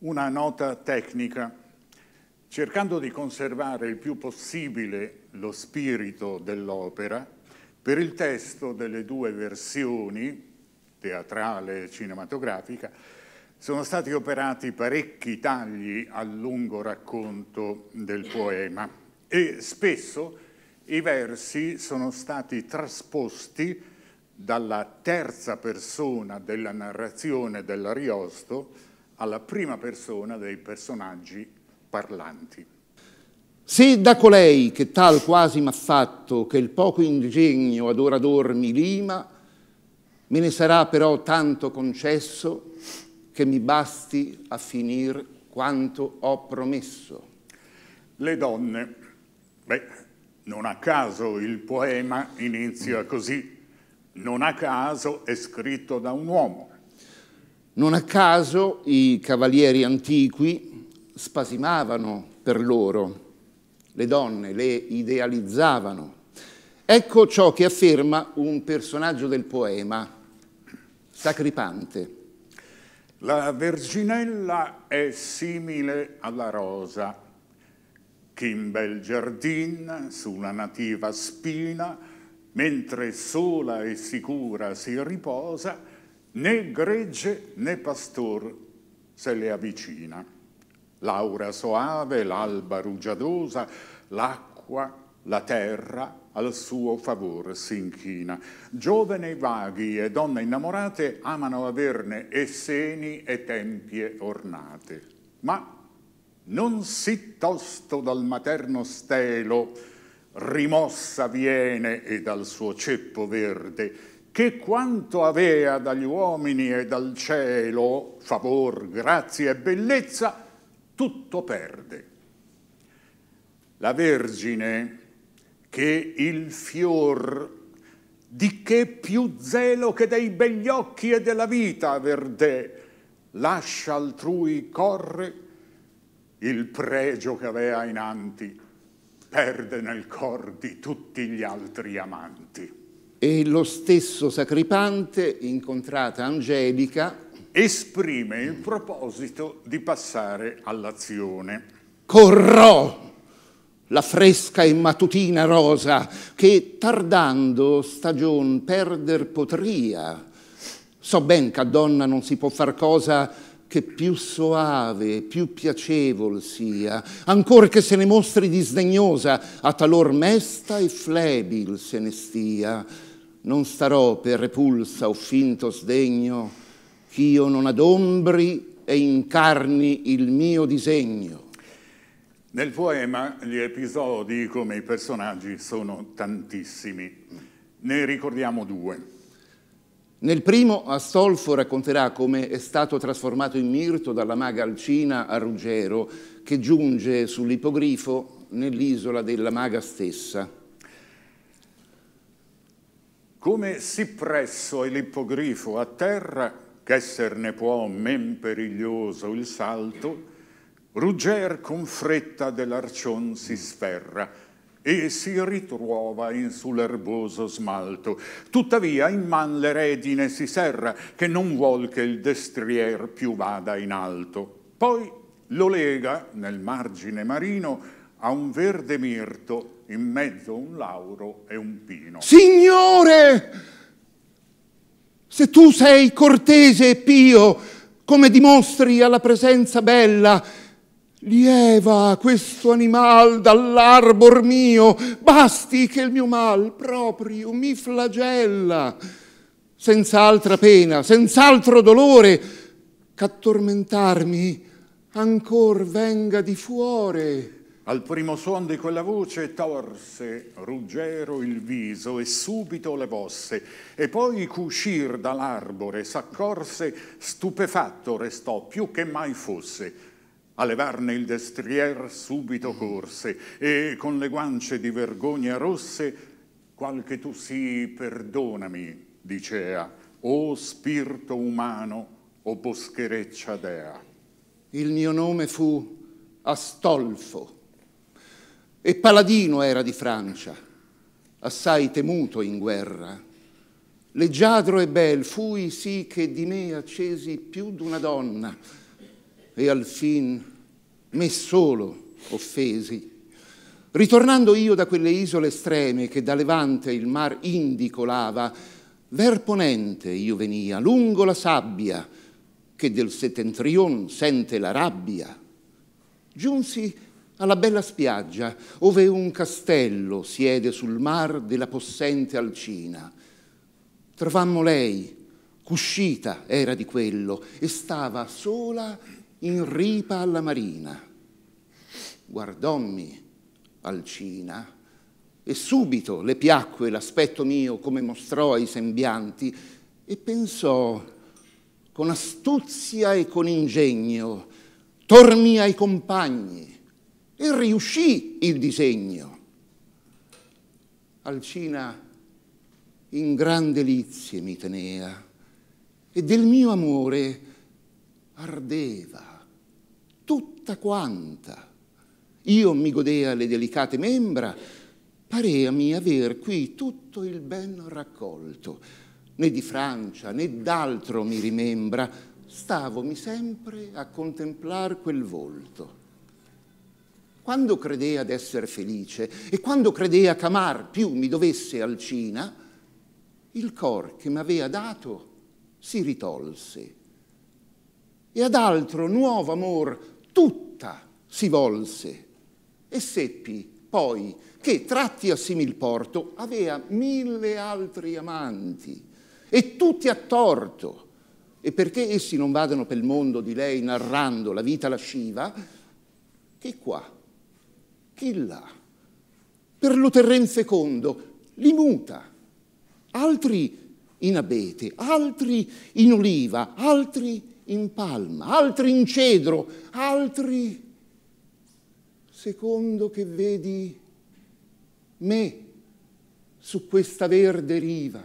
Una nota tecnica. Cercando di conservare il più possibile lo spirito dell'opera, per il testo delle due versioni, teatrale e cinematografica, sono stati operati parecchi tagli al lungo racconto del poema e spesso i versi sono stati trasposti dalla terza persona della narrazione dell'Ariosto alla prima persona dei personaggi parlanti. Se da colei che tal quasi m'ha fatto che il poco ingegno ad orador mi lima, me ne sarà però tanto concesso che mi basti a finir quanto ho promesso. Le donne. Beh, non a caso il poema inizia così. Non a caso è scritto da un uomo. Non a caso i cavalieri antichi spasimavano per loro, le donne le idealizzavano. Ecco ciò che afferma un personaggio del poema, Sacripante. La Verginella è simile alla rosa, che in bel giardin, su una nativa spina, mentre sola e sicura si riposa, né gregge né pastor se le avvicina. L'aura soave, l'alba rugiadosa, l'acqua, la terra al suo favore si inchina. Giovani vaghi e donne innamorate amano averne e seni e tempie ornate. Ma non si tosto dal materno stelo rimossa viene e dal suo ceppo verde che quanto avea dagli uomini e dal cielo, favor, grazia e bellezza, tutto perde. La Vergine, che il fior di che più zelo che dei begli occhi e della vita verde, lascia altrui corre, il pregio che avea inanti, perde nel cor di tutti gli altri amanti. E lo stesso sacripante, incontrata Angelica, esprime il proposito di passare all'azione. Corrò la fresca e mattutina rosa che tardando stagion perder potria. So ben che a donna non si può far cosa che più soave, più piacevol sia, ancor che se ne mostri disdegnosa, a talor mesta e flebil se ne stia non starò per repulsa o finto sdegno, ch'io non adombri e incarni il mio disegno. Nel poema gli episodi come i personaggi sono tantissimi. Ne ricordiamo due. Nel primo Astolfo racconterà come è stato trasformato in mirto dalla maga Alcina a Ruggero, che giunge sull'ipogrifo nell'isola della maga stessa. Come si presso è l'ippogrifo a terra, ch'esser ne può men periglioso il salto, Rugger con fretta dell'arcion si sferra e si ritruova in sull'erboso smalto. Tuttavia in man le redine si serra, che non vuol che il destrier più vada in alto. Poi lo lega nel margine marino a un verde mirto in mezzo un lauro e un pino. Signore, se tu sei cortese e pio, come dimostri alla presenza bella, lieva questo animal dall'arbor mio, basti che il mio mal proprio mi flagella, senza altra pena, senza altro dolore, ch'attormentarmi ancor venga di fuore. Al primo suon di quella voce torse Ruggero il viso e subito le vosse, e poi cuscir dall'arbore s'accorse, stupefatto restò più che mai fosse. A levarne il destrier subito corse, e con le guance di vergogna rosse, qualche tu sii, perdonami, dicea, o spirito umano, o boschereccia dea. Il mio nome fu Astolfo e paladino era di Francia, assai temuto in guerra. Leggiadro e bel fui sì che di me accesi più d'una donna, e al fin me solo offesi. Ritornando io da quelle isole estreme che da Levante il mar Indico lava, ver ponente io venia, lungo la sabbia, che del settentrion sente la rabbia. Giunsi alla bella spiaggia, ove un castello siede sul mar della possente Alcina. Trovammo lei, cuscita era di quello, e stava sola in ripa alla marina. Guardommi Alcina e subito le piacque l'aspetto mio come mostrò ai sembianti e pensò con astuzia e con ingegno, tormi ai compagni e riuscì il disegno. Alcina in gran delizie mi tenea e del mio amore ardeva tutta quanta. Io mi godea le delicate membra, pareami aver qui tutto il ben raccolto. Né di Francia né d'altro mi rimembra, stavomi sempre a contemplar quel volto. Quando credea d'essere felice e quando credea ch'amar più mi dovesse alcina, il cor che m'avea dato si ritolse. E ad altro nuovo amor tutta si volse. E seppi poi che tratti a simil porto avea mille altri amanti. E tutti a torto. E perché essi non vadano pel mondo di lei narrando la vita lasciva che qua chi là per lo terren fecondo li muta altri in abete, altri in oliva, altri in palma, altri in cedro, altri secondo che vedi me su questa verde riva.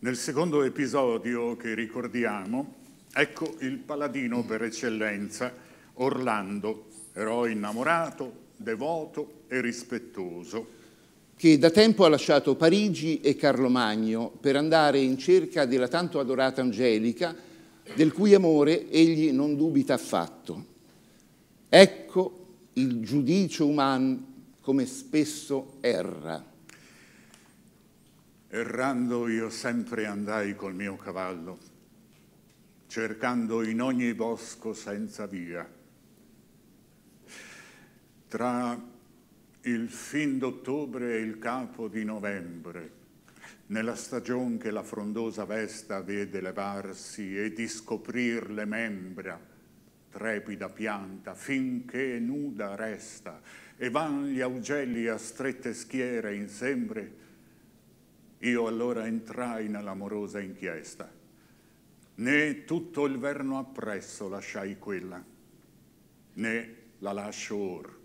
Nel secondo episodio che ricordiamo, ecco il paladino per eccellenza, Orlando, eroe innamorato, devoto e rispettoso che da tempo ha lasciato Parigi e Carlo Magno per andare in cerca della tanto adorata Angelica, del cui amore egli non dubita affatto. Ecco il giudicio umano come spesso erra. Errando io sempre andai col mio cavallo, cercando in ogni bosco senza via. Tra il fin d'ottobre e il capo di novembre, nella stagione che la frondosa vesta vede levarsi e di scoprir le membra, trepida pianta, finché nuda resta, e van gli augelli a strette schiere in sembre, io allora entrai nell'amorosa inchiesta. Né tutto il verno appresso lasciai quella, né la lascio ora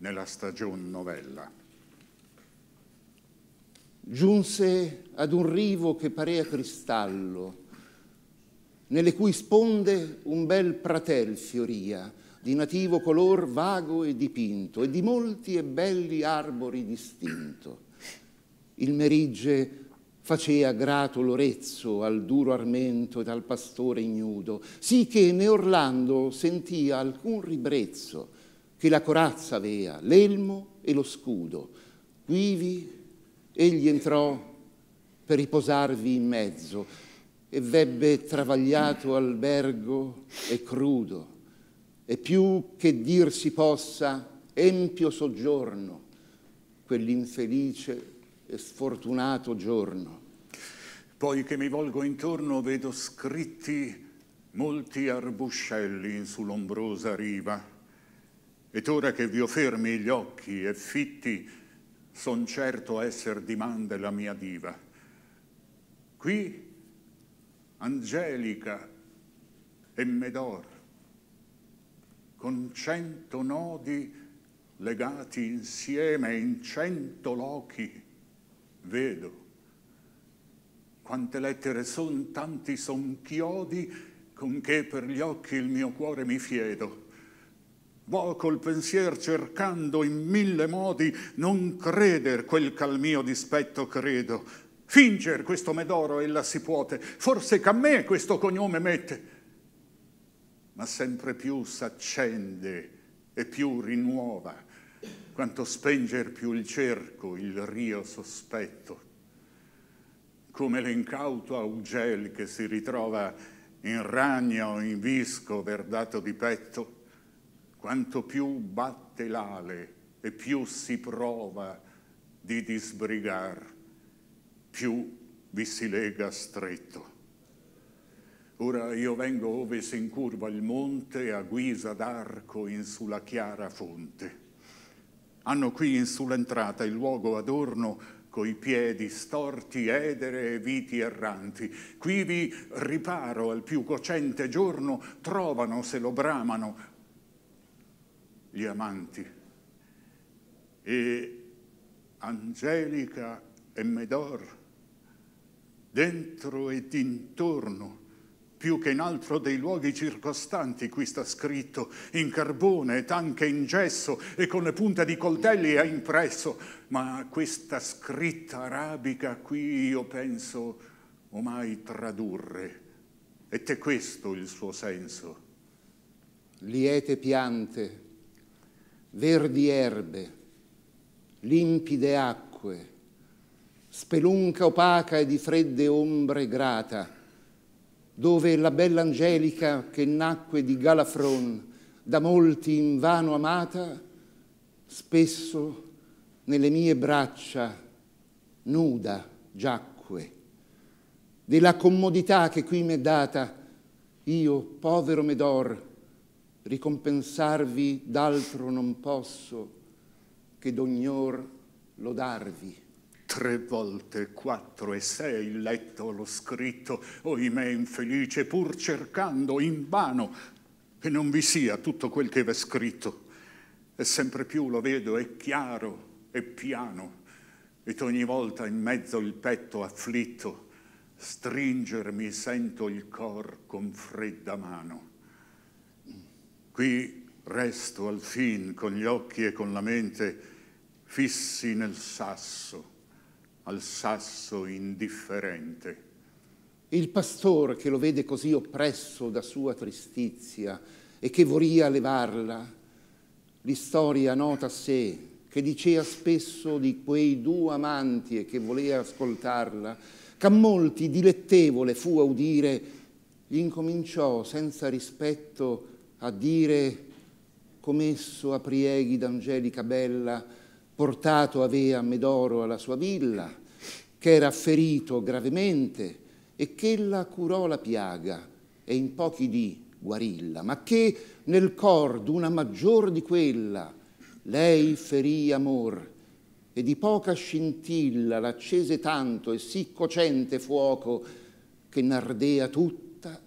nella stagione novella. Giunse ad un rivo che parea cristallo, nelle cui sponde un bel pratel fioria, di nativo color vago e dipinto, e di molti e belli arbori distinto. Il merigge facea grato l'orezzo al duro armento ed al pastore ignudo, sì che ne Orlando sentia alcun ribrezzo, che la corazza avea, l'elmo e lo scudo. Quivi egli entrò per riposarvi in mezzo e vebbe travagliato albergo e crudo, e più che dir si possa empio soggiorno, quell'infelice e sfortunato giorno. Poi che mi volgo intorno vedo scritti molti arbuscelli in sull'ombrosa riva, ed ora che vi ho fermi gli occhi e fitti, son certo esser dimande la mia diva. Qui Angelica e Medor, con cento nodi legati insieme in cento lochi, vedo. Quante lettere son, tanti son chiodi, con che per gli occhi il mio cuore mi fiedo Vo col pensier cercando in mille modi non creder quel ch'al mio dispetto credo. Finger questo medoro ella si puote, forse che a me questo cognome mette. ma sempre più s'accende e più rinuova, quanto spenger più il cerco, il rio sospetto, come l'incauto augel che si ritrova in ragna o in visco verdato di petto, quanto più batte l'ale e più si prova di disbrigar, più vi si lega stretto. Ora io vengo ove si incurva il monte a guisa d'arco in sulla chiara fonte. Hanno qui in sull'entrata il luogo adorno coi piedi storti, edere e viti erranti. Qui vi riparo al più cocente giorno, trovano se lo bramano gli amanti. E Angelica e Medor, dentro e d'intorno, più che in altro dei luoghi circostanti, qui sta scritto, in carbone ed anche in gesso e con le punte di coltelli è impresso, ma questa scritta arabica qui io penso omai tradurre, ed è questo il suo senso. Liete piante, verdi erbe, limpide acque, spelunca opaca e di fredde ombre grata, dove la bella Angelica che nacque di Galafron, da molti invano amata, spesso nelle mie braccia nuda giacque. Della comodità che qui mi è data, io, povero Medor, ricompensarvi d'altro non posso che d'ognor lodarvi tre volte, quattro e sei letto l'ho scritto, oimè infelice, pur cercando in vano che non vi sia tutto quel che v'è scritto. E sempre più lo vedo, è chiaro e piano, ed ogni volta in mezzo il petto afflitto, stringermi sento il cor con fredda mano. Qui resto al fin con gli occhi e con la mente fissi nel sasso, al sasso indifferente. Il pastore che lo vede così oppresso da sua tristizia e che vorria levarla, l'istoria nota a sé, che dicea spesso di quei due amanti e che volea ascoltarla, che a molti dilettevole fu a udire, gli incominciò senza rispetto a dire com'esso a prieghi d'Angelica bella portato avea Medoro alla sua villa, che era ferito gravemente e che la curò la piaga e in pochi dì guarilla, ma che nel cor d'una maggior di quella lei ferì amor e di poca scintilla l'accese tanto e sì cocente fuoco che n'ardea tutta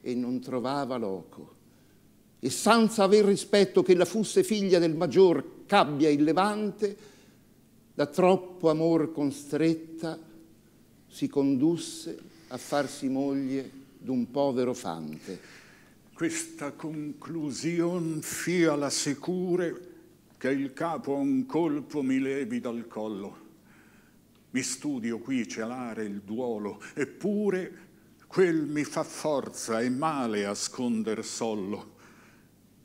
e non trovava loco. E senza aver rispetto che la fosse figlia del maggior c'abbia il levante, da troppo amor constretta, si condusse a farsi moglie d'un povero fante. Questa conclusion fia la sicure che il capo a un colpo mi levi dal collo. Mi studio qui celare il duolo, eppure quel mi fa forza e male a sconder sollo.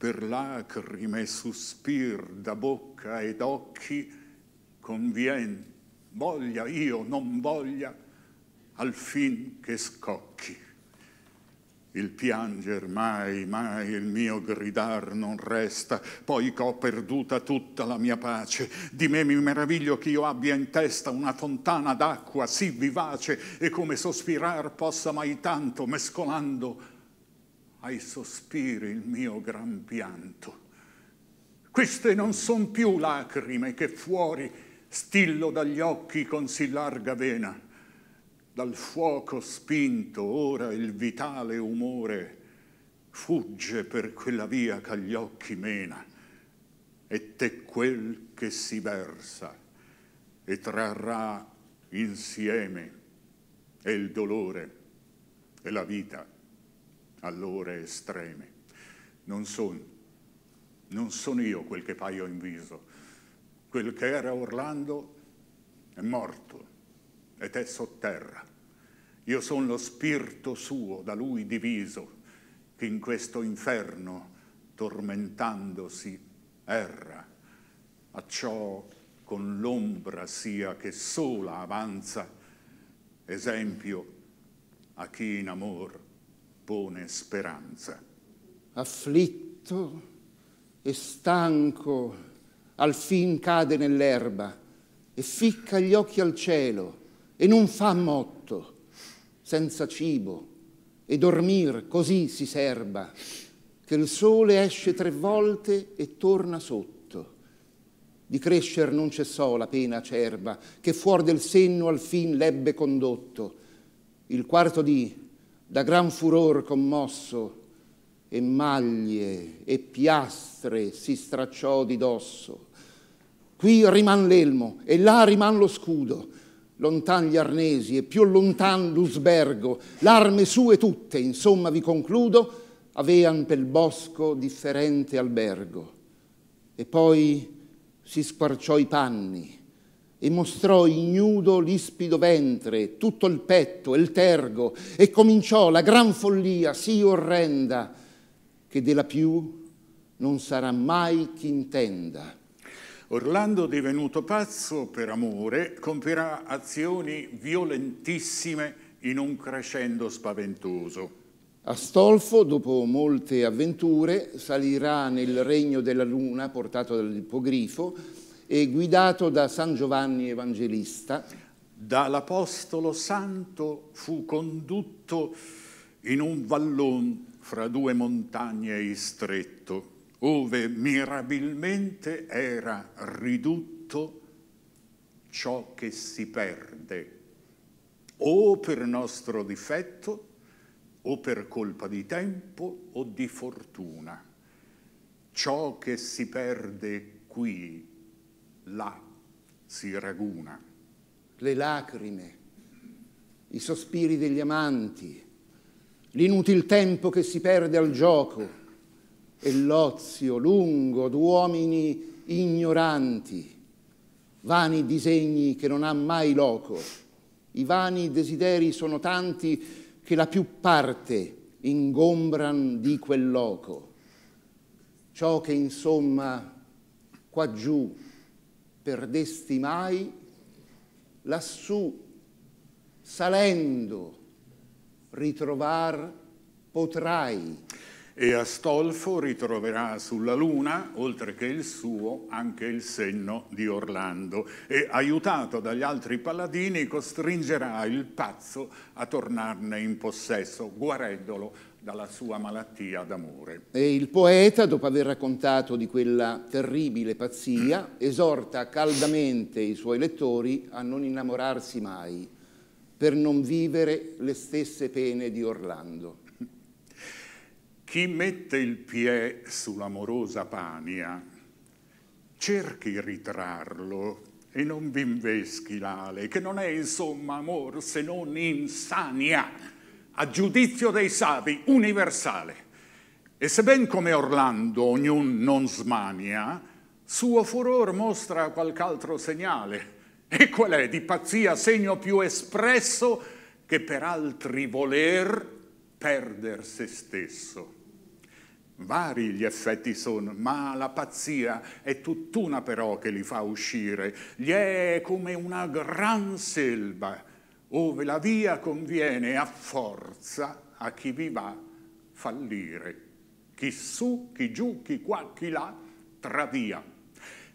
Per lacrime e sospir da bocca ed occhi convien, voglia io, non voglia, al fin che scocchi. Il pianger mai, mai il mio gridar non resta, poi che ho perduta tutta la mia pace. Di me mi meraviglio che io abbia in testa una fontana d'acqua sì vivace e come sospirar possa mai tanto, mescolando ai sospiri il mio gran pianto. Queste non son più lacrime che fuori stillo dagli occhi con sì larga vena, dal fuoco spinto ora il vitale umore fugge per quella via che agli occhi mena, e te quel che si versa e trarrà insieme e il dolore e la vita all'ore estreme. Non sono, non sono io quel che paio in viso, Quel che era Orlando è morto ed è sotterra. Io sono lo spirito suo, da lui diviso. che in questo inferno, tormentandosi, erra, a ciò con l'ombra sia che sola avanza, esempio a chi in amor pone speranza. Afflitto e stanco, al fin cade nell'erba e ficca gli occhi al cielo e non fa motto, senza cibo, e dormir così si serba, che il sole esce tre volte e torna sotto. Di crescer non cessò la pena acerba, che fuor del senno al fin l'ebbe condotto. Il quarto dì, da gran furor commosso, e maglie e piastre si stracciò di dosso. Qui riman l'elmo e là riman lo scudo, lontan gli arnesi e più lontan l'usbergo, l'arme sue tutte, insomma vi concludo, avean pel bosco differente albergo. E poi si squarciò i panni e mostrò ignudo l'ispido ventre, tutto il petto e il tergo, e cominciò la gran follia sì orrenda che della più non sarà mai chi intenda. Orlando, divenuto pazzo per amore, compirà azioni violentissime in un crescendo spaventoso. Astolfo, dopo molte avventure, salirà nel regno della luna portato dall'ippogrifo e guidato da San Giovanni Evangelista. Dall'Apostolo Santo fu condotto in un vallon fra due montagne stretto ove mirabilmente era ridotto ciò che si perde, o per nostro difetto, o per colpa di tempo o di fortuna. Ciò che si perde qui, là, si raguna. Le lacrime, i sospiri degli amanti, l'inutil tempo che si perde al gioco, e l'ozio lungo d'uomini ignoranti, vani disegni che non ha mai loco. I vani desideri sono tanti che la più parte ingombran di quel loco. Ciò che insomma qua giù perdesti mai, lassù salendo ritrovar potrai. E Astolfo ritroverà sulla luna, oltre che il suo, anche il senno di Orlando. E, aiutato dagli altri paladini, costringerà il pazzo a tornarne in possesso, guarendolo dalla sua malattia d'amore. E il poeta, dopo aver raccontato di quella terribile pazzia, esorta caldamente i suoi lettori a non innamorarsi mai, per non vivere le stesse pene di Orlando. Chi mette il piede sull'amorosa pania, cerchi ritrarlo e non vi inveschi l'ale, che non è insomma amor se non insania, a giudizio dei savi, universale. E se ben come Orlando ognun non smania, suo furor mostra qualche altro segnale. E qual è di pazzia segno più espresso che per altri voler perder se stesso? Vari gli effetti sono, ma la pazzia è tutt'una però che li fa uscire. Gli è come una gran selva, ove la via conviene a forza a chi vi va fallire. Chi su, chi giù, chi qua, chi là, travia.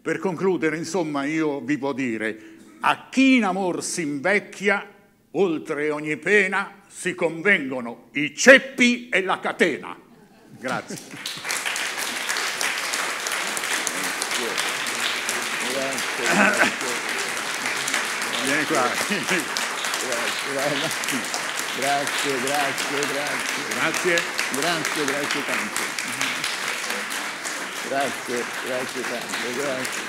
Per concludere, insomma, io vi può dire, a chi in amor si invecchia, oltre ogni pena, si convengono i ceppi e la catena. Grazie. Vieni qua. Grazie, grazie, grazie. Grazie. Grazie, grazie tanto. Grazie, grazie tanto, grazie.